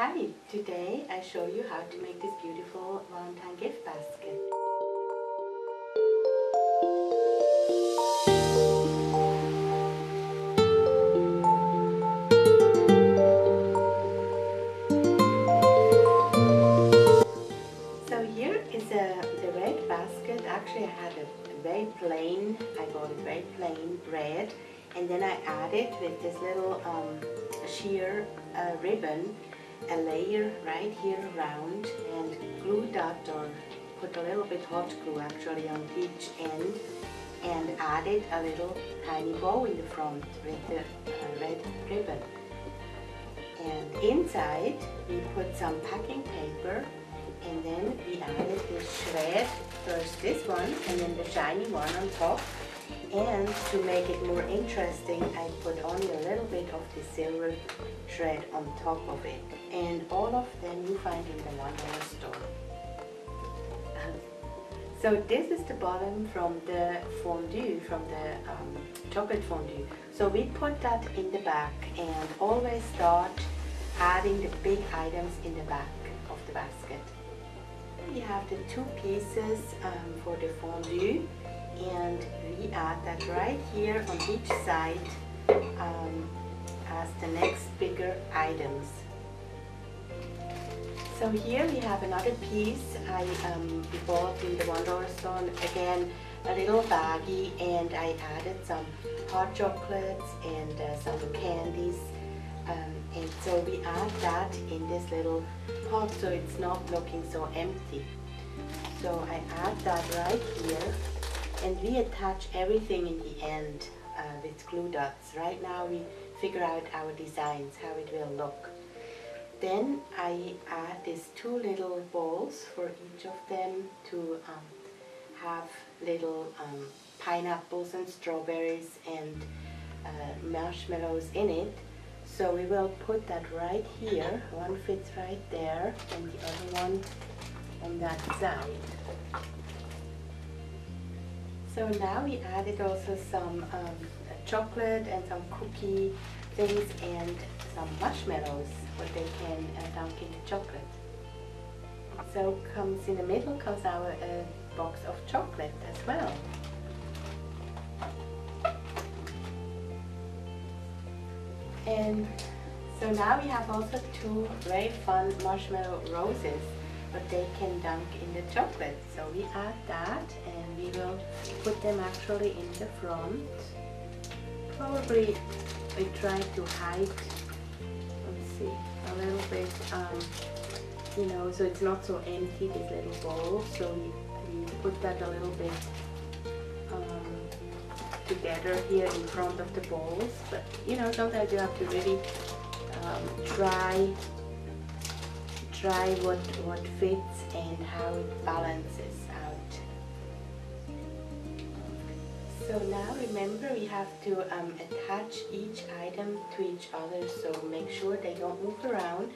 Hi, today I show you how to make this beautiful Valentine gift basket. So here is a, the red basket. Actually I had a very plain, I bought a very plain red and then I added with this little um, sheer uh, ribbon a layer right here around and glued that or put a little bit hot glue actually on each end and added a little tiny bow in the front with the uh, red ribbon. And inside we put some packing paper and then we added this shred, first this one and then the shiny one on top and to make it more interesting, I put only a little bit of the silver thread on top of it. And all of them you find in the One Dollar store. so this is the bottom from the fondue, from the um, chocolate fondue. So we put that in the back and always start adding the big items in the back of the basket. We have the two pieces um, for the fondue and we add that right here on each side um, as the next bigger items. So here we have another piece I um, bought in the One Dollar Store. Again, a little baggie and I added some hot chocolates and uh, some candies. Um, and so we add that in this little pot so it's not looking so empty. So I add that right here and we attach everything in the end uh, with glue dots. Right now we figure out our designs, how it will look. Then I add these two little balls for each of them to um, have little um, pineapples and strawberries and uh, marshmallows in it. So we will put that right here. One fits right there and the other one on that side. So now we added also some um, chocolate and some cookie things and some marshmallows what they can uh, dunk into chocolate. So comes in the middle comes our uh, box of chocolate as well. And so now we have also two very fun marshmallow roses but they can dunk in the chocolate. So we add that and we will put them actually in the front. Probably we try to hide, let me see, a little bit, um, you know, so it's not so empty, this little bowl. So we, we put that a little bit um, together here in front of the bowls. But, you know, sometimes you have to really um, try try what, what fits and how it balances out. So now remember we have to um, attach each item to each other so make sure they don't move around.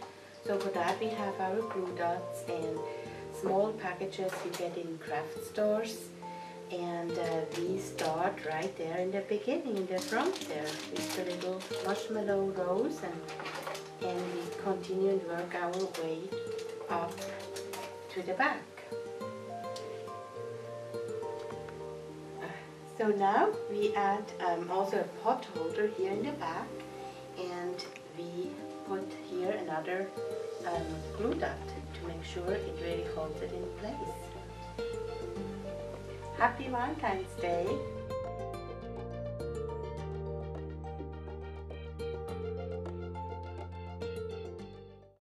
So for that we have our glue dots and small packages you get in craft stores and uh, we start right there in the beginning in the front there with the little marshmallow rose and and we continue and work our way up to the back. So now we add um, also a pot holder here in the back and we put here another um, glue dot to make sure it really holds it in place. Happy Valentine's Day!